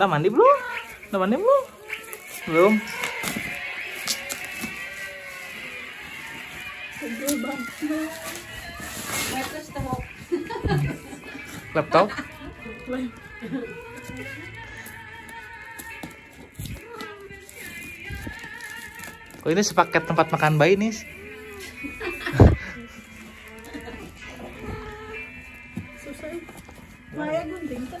Udah mandi belum? Udah mandi belum? Belum. Laptop? Kok ini sepaket tempat makan bayi nih? Susah. Maya gunting kan.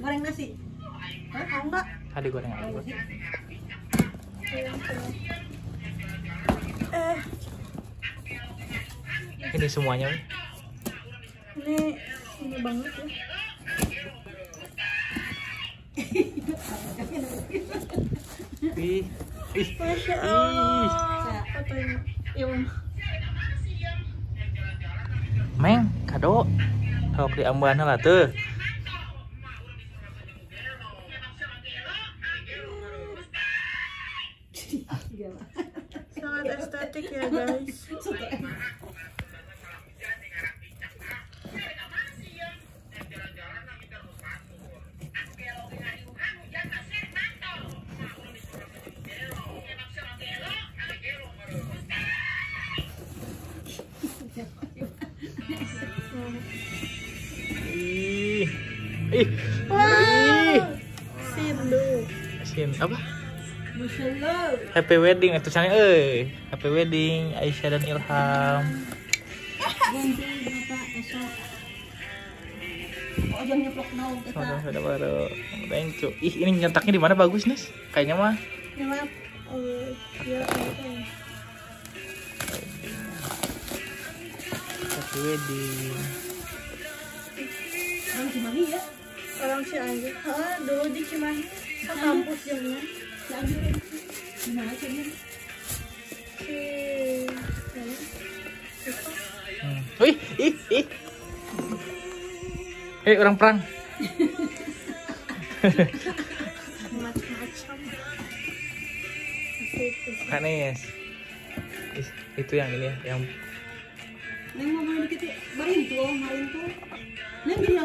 Goreng nasi. Eh, mau nggak? Tadi goreng. Eh, Ini semuanya. Ini ini banget ya. Ih, ih, Masya ih. Allah. Fotonya. Ya, Bang. Meng, kado. Sok di ambahan lah tuh. Sangat estetik ya, guys. Ih. Ih. Ih. Sindu. Sin apa? Happy wedding itu sana euy. Happy wedding Aisyah dan Ilham. Ganti bapak esok. Oh, jangan nyeplok kita. Baru. Thank you. Ih, ini nyetaknya di mana bagus nih? Kayaknya mah. Eh? Happy wedding. Orang Cimahi ya. Orang si Anjir. Ah, dulu di Cimahi. Kan kampus jamnya. Wih, ih, ih. Eh, orang perang. Kanes. Itu yang ini ya, yang Neng mau main dikit. Marin tuh, marin tuh. Neng gini